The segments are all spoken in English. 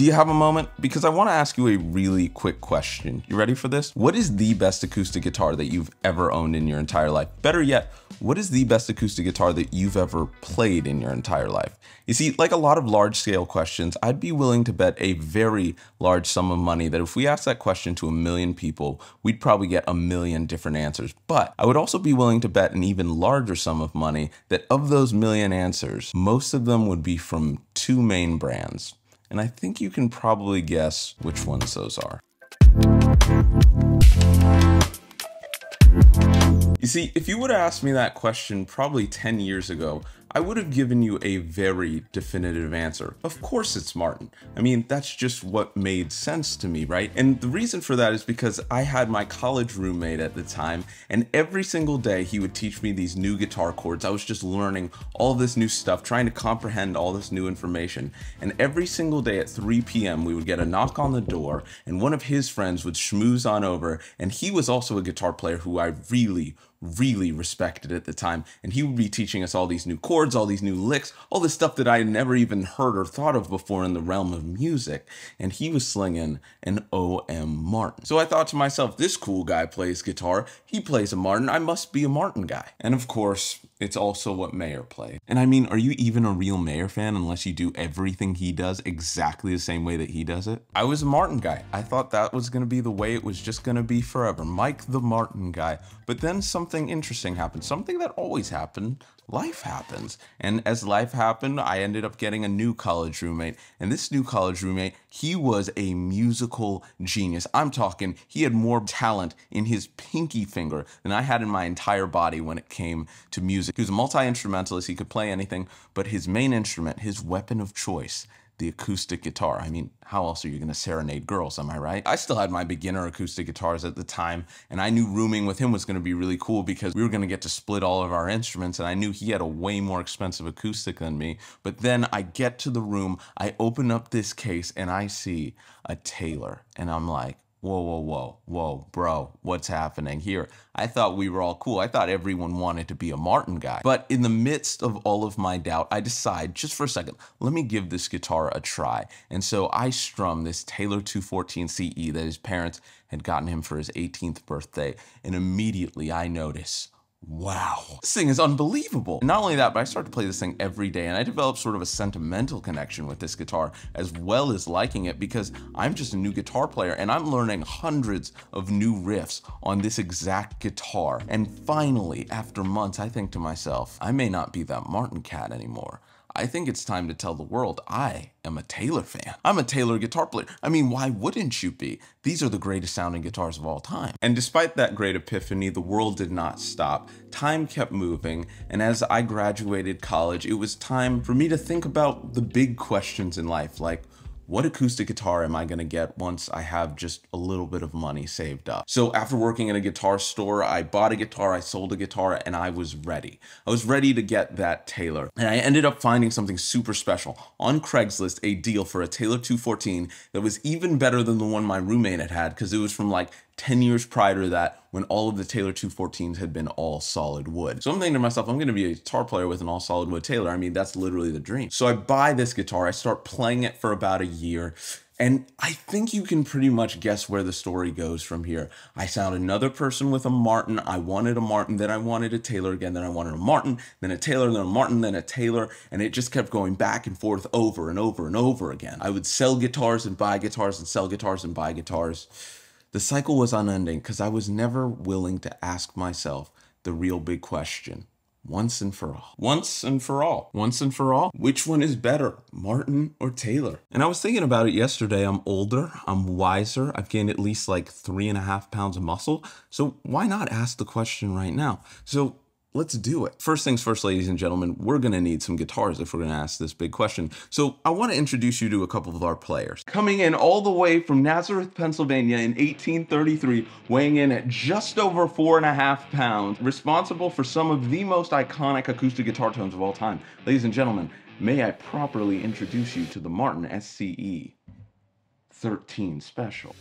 Do you have a moment? Because I want to ask you a really quick question. You ready for this? What is the best acoustic guitar that you've ever owned in your entire life? Better yet, what is the best acoustic guitar that you've ever played in your entire life? You see, like a lot of large scale questions, I'd be willing to bet a very large sum of money that if we asked that question to a million people, we'd probably get a million different answers. But I would also be willing to bet an even larger sum of money that of those million answers, most of them would be from two main brands. And I think you can probably guess which ones those are. You see, if you would have asked me that question probably 10 years ago, I would have given you a very definitive answer. Of course it's Martin. I mean, that's just what made sense to me, right? And the reason for that is because I had my college roommate at the time, and every single day he would teach me these new guitar chords. I was just learning all this new stuff, trying to comprehend all this new information. And every single day at 3 p.m., we would get a knock on the door, and one of his friends would schmooze on over, and he was also a guitar player who I really, really respected at the time. And he would be teaching us all these new chords, all these new licks, all this stuff that I had never even heard or thought of before in the realm of music. And he was slinging an OM Martin. So I thought to myself, this cool guy plays guitar. He plays a Martin. I must be a Martin guy. And of course, it's also what Mayer played. And I mean, are you even a real Mayer fan unless you do everything he does exactly the same way that he does it? I was a Martin guy. I thought that was gonna be the way it was just gonna be forever. Mike the Martin guy. But then something interesting happened, something that always happened life happens. And as life happened, I ended up getting a new college roommate. And this new college roommate, he was a musical genius. I'm talking, he had more talent in his pinky finger than I had in my entire body when it came to music. He was a multi instrumentalist, he could play anything, but his main instrument, his weapon of choice, the acoustic guitar. I mean, how else are you going to serenade girls, am I right? I still had my beginner acoustic guitars at the time, and I knew rooming with him was going to be really cool because we were going to get to split all of our instruments, and I knew he had a way more expensive acoustic than me. But then I get to the room, I open up this case, and I see a Taylor, and I'm like, whoa, whoa, whoa, whoa, bro, what's happening here? I thought we were all cool. I thought everyone wanted to be a Martin guy. But in the midst of all of my doubt, I decide just for a second, let me give this guitar a try. And so I strum this Taylor 214 CE that his parents had gotten him for his 18th birthday. And immediately I notice, wow, this thing is unbelievable. Not only that, but I started to play this thing every day and I developed sort of a sentimental connection with this guitar as well as liking it because I'm just a new guitar player and I'm learning hundreds of new riffs on this exact guitar. And finally, after months, I think to myself, I may not be that Martin cat anymore. I think it's time to tell the world I am a Taylor fan. I'm a Taylor guitar player. I mean, why wouldn't you be? These are the greatest sounding guitars of all time. And despite that great epiphany, the world did not stop. Time kept moving, and as I graduated college, it was time for me to think about the big questions in life, like what acoustic guitar am I gonna get once I have just a little bit of money saved up? So after working in a guitar store, I bought a guitar, I sold a guitar, and I was ready. I was ready to get that Taylor. And I ended up finding something super special. On Craigslist, a deal for a Taylor 214 that was even better than the one my roommate had had because it was from like 10 years prior to that when all of the Taylor 214s had been all solid wood. So I'm thinking to myself, I'm gonna be a guitar player with an all solid wood Taylor. I mean, that's literally the dream. So I buy this guitar, I start playing it for about a year. And I think you can pretty much guess where the story goes from here. I found another person with a Martin. I wanted a Martin, then I wanted a Taylor again, then I wanted a Martin, then a Taylor, then a Martin, then a Taylor. And it just kept going back and forth over and over and over again. I would sell guitars and buy guitars and sell guitars and buy guitars. The cycle was unending because I was never willing to ask myself the real big question once and for all. Once and for all. Once and for all. Which one is better, Martin or Taylor? And I was thinking about it yesterday. I'm older, I'm wiser, I've gained at least like three and a half pounds of muscle. So why not ask the question right now? So let's do it. First things first, ladies and gentlemen, we're gonna need some guitars if we're gonna ask this big question. So I wanna introduce you to a couple of our players. Coming in all the way from Nazareth, Pennsylvania in 1833, weighing in at just over four and a half pounds, responsible for some of the most iconic acoustic guitar tones of all time. Ladies and gentlemen, may I properly introduce you to the Martin SCE 13 Special.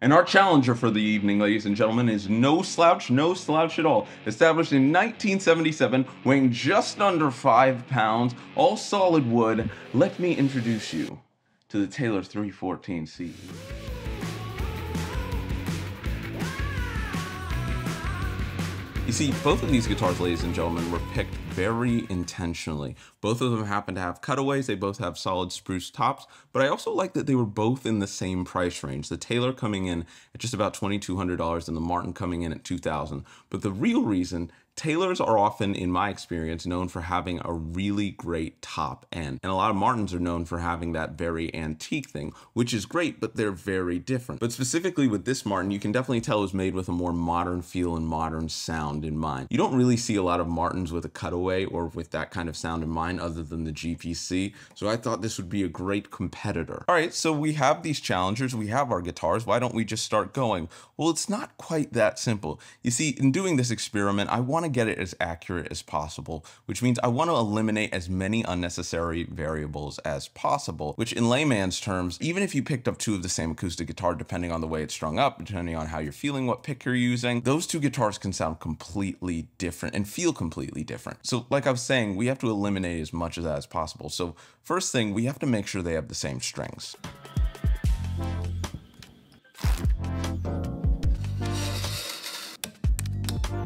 And our challenger for the evening, ladies and gentlemen, is no slouch, no slouch at all. Established in 1977, weighing just under five pounds, all solid wood. Let me introduce you to the Taylor 314C. You see, both of these guitars, ladies and gentlemen, were picked very intentionally. Both of them happen to have cutaways, they both have solid spruce tops, but I also like that they were both in the same price range. The Taylor coming in at just about $2,200 and the Martin coming in at 2000 But the real reason Taylors are often, in my experience, known for having a really great top end. And a lot of Martins are known for having that very antique thing, which is great, but they're very different. But specifically with this Martin, you can definitely tell it was made with a more modern feel and modern sound in mind. You don't really see a lot of Martins with a cutaway or with that kind of sound in mind other than the GPC. So I thought this would be a great competitor. All right, so we have these challengers, we have our guitars. Why don't we just start going? Well, it's not quite that simple. You see, in doing this experiment, I want to to get it as accurate as possible, which means I want to eliminate as many unnecessary variables as possible, which in layman's terms, even if you picked up two of the same acoustic guitar, depending on the way it's strung up, depending on how you're feeling, what pick you're using, those two guitars can sound completely different and feel completely different. So like I was saying, we have to eliminate as much of that as possible. So first thing, we have to make sure they have the same strings.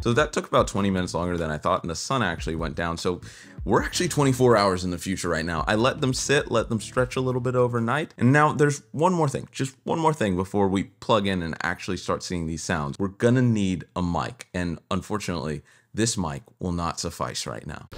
So that took about 20 minutes longer than I thought, and the sun actually went down. So we're actually 24 hours in the future right now. I let them sit, let them stretch a little bit overnight. And now there's one more thing, just one more thing before we plug in and actually start seeing these sounds. We're gonna need a mic. And unfortunately, this mic will not suffice right now.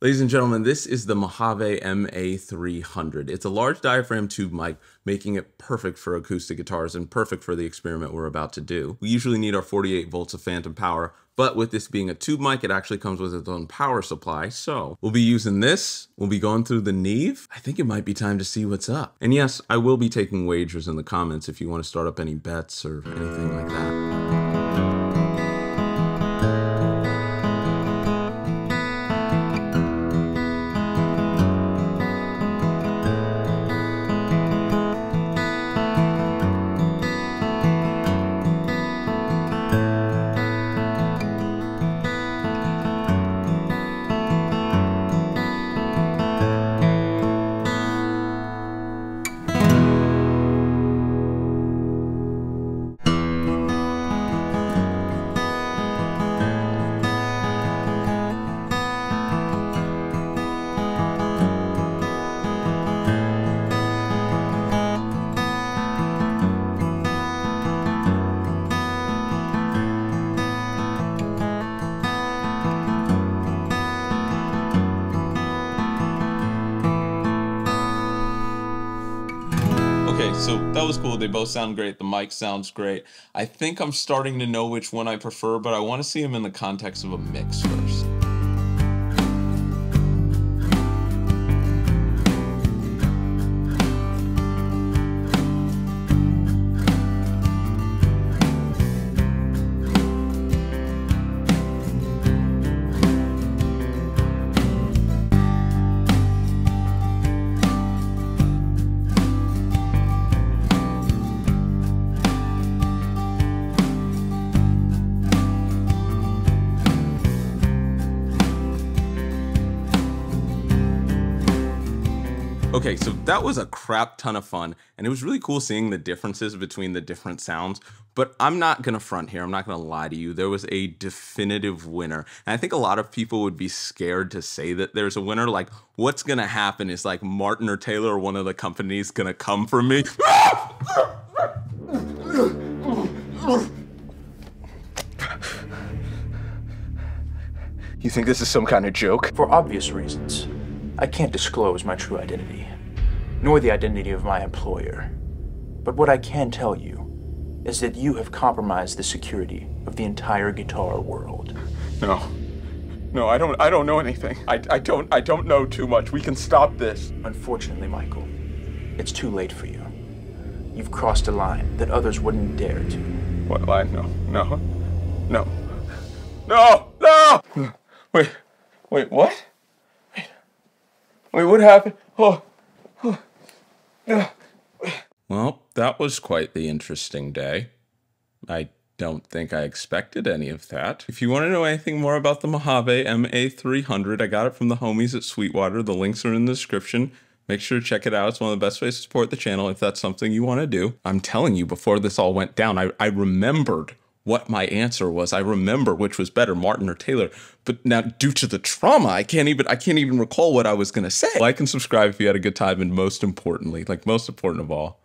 Ladies and gentlemen, this is the Mojave MA300. It's a large diaphragm tube mic, making it perfect for acoustic guitars and perfect for the experiment we're about to do. We usually need our 48 volts of phantom power, but with this being a tube mic, it actually comes with its own power supply. So we'll be using this. We'll be going through the Neve. I think it might be time to see what's up. And yes, I will be taking wagers in the comments if you want to start up any bets or anything like that. So that was cool. They both sound great. The mic sounds great. I think I'm starting to know which one I prefer, but I want to see them in the context of a mix first. Okay, so that was a crap ton of fun, and it was really cool seeing the differences between the different sounds. But I'm not gonna front here, I'm not gonna lie to you. There was a definitive winner. And I think a lot of people would be scared to say that there's a winner. Like, what's gonna happen is like Martin or Taylor or one of the companies gonna come for me. You think this is some kind of joke? For obvious reasons. I can't disclose my true identity, nor the identity of my employer. But what I can tell you is that you have compromised the security of the entire guitar world. No. No, I don't I don't know anything. I, I don't I don't know too much. We can stop this. Unfortunately, Michael, it's too late for you. You've crossed a line that others wouldn't dare to. What line? No. No. No. No! No! Wait. Wait, what? Wait, what happened? Oh, oh, uh, Well, that was quite the interesting day. I don't think I expected any of that. If you want to know anything more about the Mojave MA300, I got it from the homies at Sweetwater. The links are in the description. Make sure to check it out. It's one of the best ways to support the channel if that's something you want to do. I'm telling you, before this all went down, I, I remembered what my answer was. I remember which was better, Martin or Taylor. But now due to the trauma, I can't even I can't even recall what I was gonna say. Like and subscribe if you had a good time, and most importantly, like most important of all,